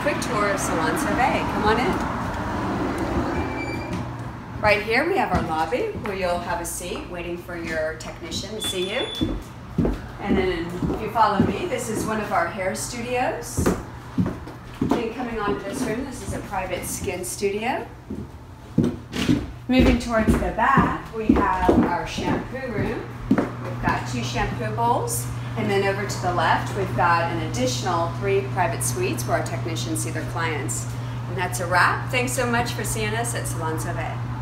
quick tour of Salon Sovay. Come on in. Right here we have our lobby where you'll have a seat waiting for your technician to see you. And then if you follow me, this is one of our hair studios. Then coming onto this room, this is a private skin studio. Moving towards the back, we have our shampoo room. Two shampoo bowls. And then over to the left, we've got an additional three private suites where our technicians see their clients. And that's a wrap. Thanks so much for seeing us at Salon Sovay.